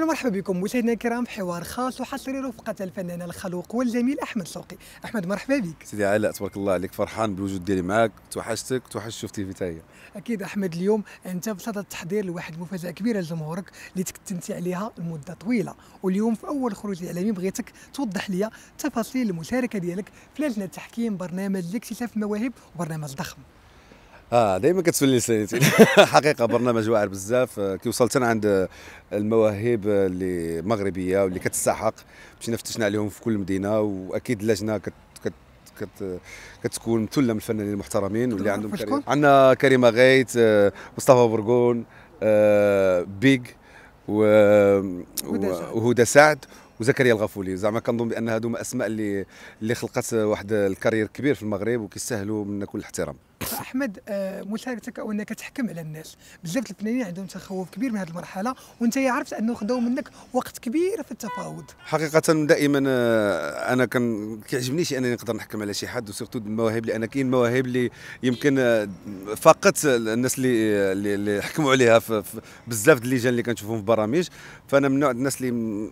مرحبا بكم مشاهدينا الكرام في حوار خاص وحصري رفقة الفنان الخلوق والجميل أحمد شوقي. أحمد مرحبا بك. سيدي علاء تبارك الله عليك فرحان بالوجود ديالي معاك. توحشتك توحش شفتي في تاهي. أكيد أحمد اليوم أنت بصدد التحضير لواحد المفاجأة كبيرة لجمهورك اللي تكتنتي عليها لمدة طويلة. واليوم في أول خروج إعلامي بغيتك توضح لي تفاصيل المشاركة ديالك في لجنة تحكيم برنامج لاكتشاف المواهب وبرنامج ضخم. آه دائما كتسولني ساليتي حقيقة برنامج واعر بزاف آه، كي وصلت أنا عند المواهب اللي مغربية واللي كتستحق. مشينا فتشنا عليهم في كل مدينة وأكيد اللجنه كت كت كت كتكون ممثلة من الفنانين المحترمين واللي عندهم؟ كريم عندنا كريمة غيت آه، مصطفى برقون آه، بيج و وهدى سعد. وزكريا الغفولي. زعما كنظن بأن هادو أسماء اللي اللي خلقت واحد ال carrière كبير في المغرب وكيستاهلوا منا كل الاحترام. فأحمد آه، مشاركتك أو أنك تحكم على الناس. بزاف الفنانين عندهم تخوف كبير من هذه المرحلة وأنت عرفت أنه خداو منك وقت كبير في التفاوض. حقيقة دائما آه، أنا كان كيعجبنيش أنني نقدر نحكم على شي حد وسيرتو المواهب لأن كاين مواهب اللي يمكن آه، فقط الناس اللي اللي- حكموا عليها بزاف د اللجان اللي كنشوفهم في برامج. فأنا من نوع الناس اللي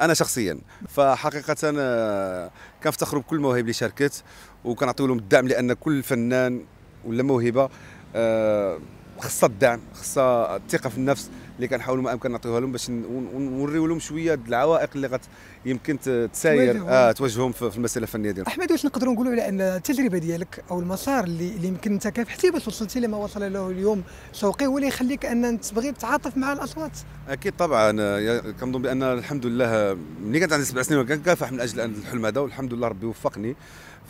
أنا شخصيا. فحقيقة آه، كنفتخروا بكل المواهب اللي شاركت وكنعطيو لهم الدعم لأن كل فنان ولا موهبة آه، خصها الدعم خصها الثقة في النفس اللي كنحاولوا ما امكن نعطيوها لهم باش نوريو لهم شوية العوائق اللي غت يمكن تساير. آه تواجههم في المسألة الفنية ديالهم أحمد واش نقدروا نقولوا على أن التجربة ديالك أو المسار اللي, اللي يمكن أنت كافحتي باش وصلتي لما وصل له اليوم شوقي هو اللي يخليك أن تبغي تتعاطف مع الأصوات أكيد طبعا آه، كنظن بأن الحمد لله آه، ملي كانت عندي سبع سنين وكنكافح من أجل الحلم هذا والحمد لله ربي وفقني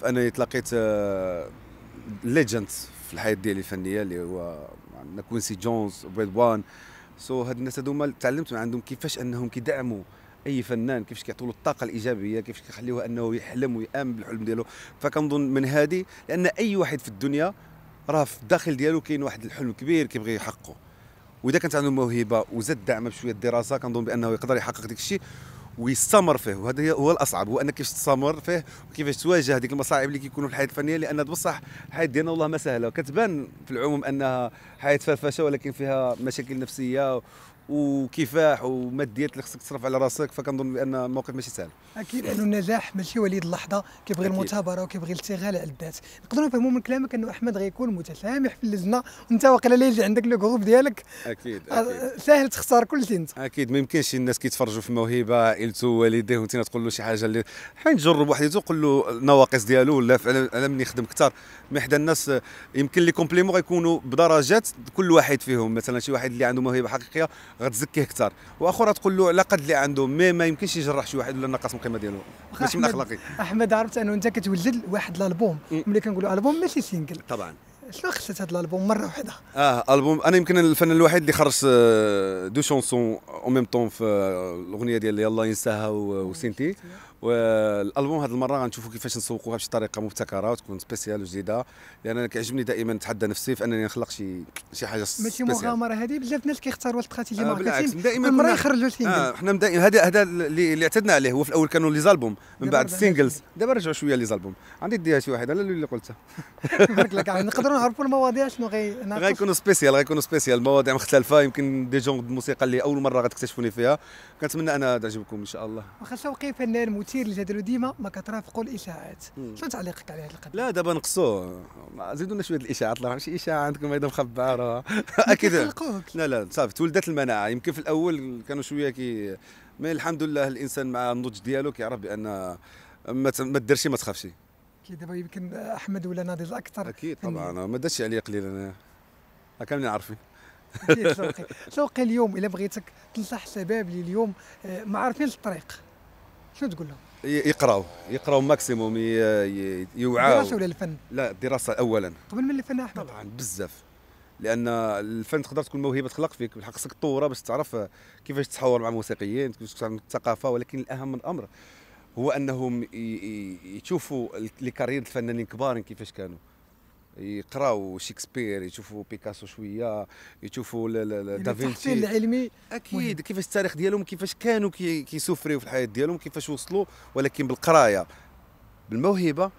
فانني تلاقيت légende في الحياة ديالي الفنية اللي هو عندنا كوينسي جونز و RedOne سو هاد الناس هذوما تعلمت من عندهم كيفاش أنهم كيدعموا أي فنان كيفاش كيعطوا له الطاقة الإيجابية كيفاش كيخليوه أنه يحلم ويأمن بالحلم ديالو. فكنظن من هذه لأن أي واحد في الدنيا راه في الداخل ديالو كاين واحد الحلم كبير كيبغي يحققه وإذا كانت عنده موهبة وزاد دعمة بشوية الدراسة كنظن بأنه يقدر يحقق ديك الشيء ويستمر فيه. وهذا هو الأصعب هو أنك تستمر فيه وكيفاش تواجه هذيك المصاعب اللي كيكونوا في الحياة الفنية لأن بصح الحياة ديالنا والله ما سهلة. كتبان في العموم انها حياة فرفشه ولكن فيها مشاكل نفسية وكفاح وماديات اللي خصك تصرف على راسك فكنظن بأن الموقف ماشي سهل. أكيد انه النجاح ماشي وليد اللحظة كيبغي أكيد. المثابرة وكيبغي الاشتغال على الذات. نقدروا نفهموا من كلامك أنه أحمد غيكون متسامح في اللجنة وأنت واقيلا لا يجي عندك le groupe ديالك. أكيد آه، ساهل تختار كل شيء أنت. أكيد ما يمكنش الناس كيتفرجوا في موهبة عائلته والديه وأنت تقول له شي حاجة اللي حين تجرب وحديته قول له النواقص ديالو ولا على من يخدم أكثر ما حدا الناس يمكن les compliments غيكونوا بدرجات كل واحد فيهم. مثلا شي واحد اللي عنده موهبة حقيقية غتزكيه أكثر واخر تقول له على قد اللي عنده mais ما يمكنش يجرح شي واحد ولا نقص من القيمة ديالو. ماشي من اخلاقي أحمد عرفت أنه أنت كتولد واحد الألبوم. ملي كنقولوا ألبوم ماشي single طبعا. شنو خصت هذا الألبوم؟ مرة واحدة آه ألبوم. أنا يمكن الفنان الوحيد اللي خرج آه، deux chansons au même temps في آه، الأغنية ديال يلا ينساها وسنتي والألبوم هذه المرة غنشوفوا كيفاش نسوقوها بشي طريقة مبتكرة وتكون spécial وجديدة. لأن أنا كيعجبني دائما نتحدى نفسي في أنني نخلق شي شي حاجة ماشي مغامرة هذه بزاف الناس كيختاروا الاستراتيجية آه، marketing دائماً كل مره كنا- يخرجوا single آه حنا دائما هذا هذا اللي اعتدنا عليه هو في الأول كانوا les albums من بعد ال singles دابا رجعوا شوية les albums عندي ديها شي واحد على اللي قلتها. يبارك لك يعني نقدروا نعرفوا المواضيع شنو غي؟ غيكونوا سبيسيال غيكونوا سبيسيال مواضيع مختلفة يمكن دي جون الموسيقى اللي أول مرة غتكتشفوني فيها. كنتمنى أنا تعجبكم إن شاء الله. واخا شوقي فنان مثير للجدل وديما ما كترافقوا الإشاعات. شنو تعليقك على هذه القضية؟ لا دابا نقصوه زيدوا لنا شوية الإشاعات. الله شي إشاعة عندكم هيدا مخبعه راه أكيد. لا لا صافي. تولدت المناعة. يمكن في الأول كانوا شوية كي مي الحمد لله الإنسان مع النضج ديالو كيعرف بأن ما ديرش ما تخافش. كي دابا يمكن أحمد ولا ناضج أكثر. أكيد. طبعا. ما دارش عليا قليل أنا. كاملين عارفين. شوقي. اليوم. إلا بغيتك تنصح الشباب اللي اليوم آه، ما عارفينش الطريق. شنو تقول لهم؟ ي- يقراو. يقراو maximum ي- ي- يوعاو. الدراسه ولا الفن؟ لا الدراسه اولا. قبل من الفن احمد طبعا بزاف. لأن الفن تقدر تكون موهبة تخلق فيك بالحق خصك تطورها باش تعرف كيفاش تحاور مع موسيقيين كيفاش تعرف الثقافة ولكن الأهم من الأمر هو أنهم يشوفوا ال- les carrières الفنانين كبار كيفاش كانوا. يقراو شكسبير يشوفوا بيكاسو شوية يشوفوا يعني التحصيل العلمي مهم. أكيد كيفاش التاريخ ديالهم كيفاش كانوا كي- كي souffrir يو في الحياة ديالهم كيفاش وصلوا ولكن بالقراية. بالموهبة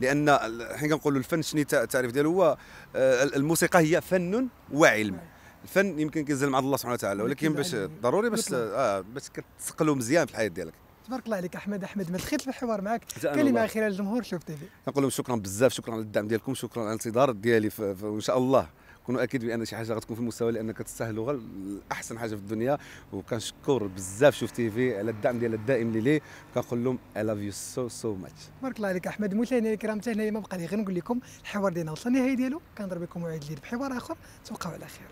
لأن حين كنقولوا الفن شنو التع- التعريف ديالو هو آه، الموسيقى هي فن وعلم. الفن يمكن كينزل مع الله سبحانه وتعالى ولكن باش ضروري باش. آه باش كتسقلو مزيان في الحياة ديالك. تبارك الله عليك أحمد. أحمد ما دخلت في الحوار معك كلمة. أخيرة للجمهور شوف تيفي. كنقول لهم شكرا بزاف شكرا على الدعم ديالكم شكرا على الانتظار ديالي وإن شاء الله كونوا أكيد بأن شي حاجة غتكون في المستوى لأن كتستاهلوا غير احسن حاجة في الدنيا. وكنشكر بزاف شوف تيفي على الدعم ديال الدائم لي ليه. كنقول لهم I love you so so much تبارك الله عليك أحمد. مشاهدينا الكرام حتى هنايا ما بقى لي غير نقول لكم الحوار ديالنا وصل النهاية ديالو. كنضرب لكم موعد جديد بحوار آخر. تبقاو على خير.